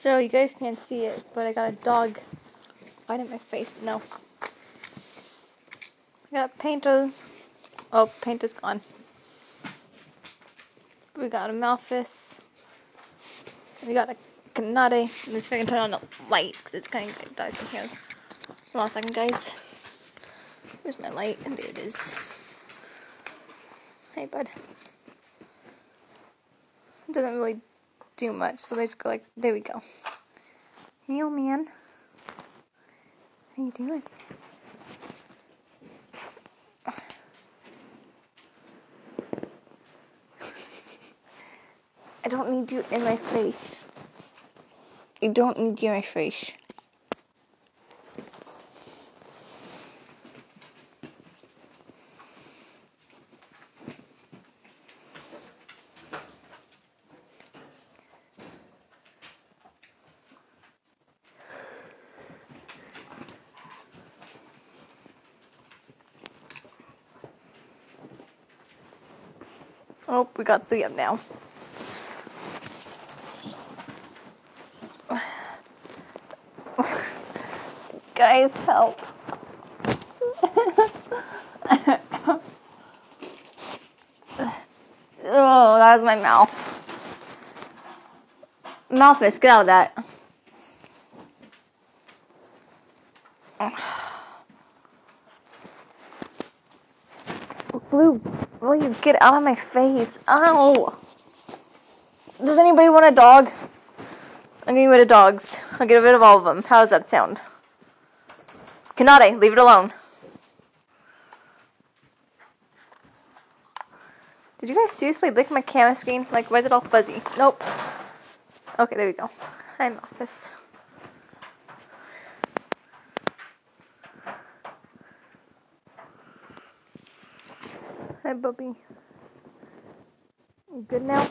So you guys can't see it, but I got a dog right in my face. No. I got Painter. Oh, Painter's gone. We got a Malphus. We got a Kanade. Let's see if I can turn on the light because it's kind of dark in here. Hold on a second, guys. Where's my light? And there it is. Hey, bud. It doesn't really do much, so let's go like, there we go. Hey, old man. How you doing? I don't need you in my face. I don't need you in my face. Oh, we got three up now. Guys, help. oh, that was my mouth. Malphus, get out of that. Blue, will you get out of my face? Ow! Does anybody want a dog? I'm getting rid of dogs. I'll get rid of all of them. How does that sound? Kanade, leave it alone. Did you guys seriously lick my camera screen? Like, why is it all fuzzy? Nope. Okay, there we go. I'm office. Hi, Bubby. You good now?